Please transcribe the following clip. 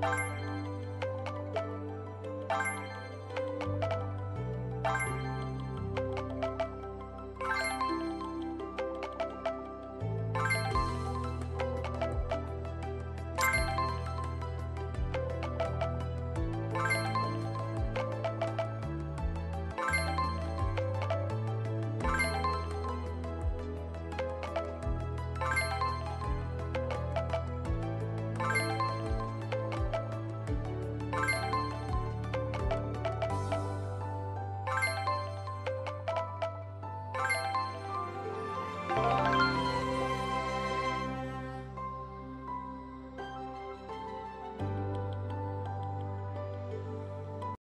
Bye.